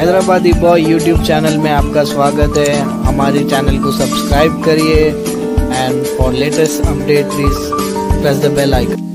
Hyderabadi boy YouTube channel में आपका स्वागत है हमारे चैनल को सब्सक्राइब करिए and for latest update please press the bell icon